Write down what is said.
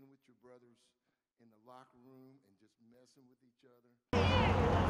hanging with your brothers in the locker room and just messing with each other.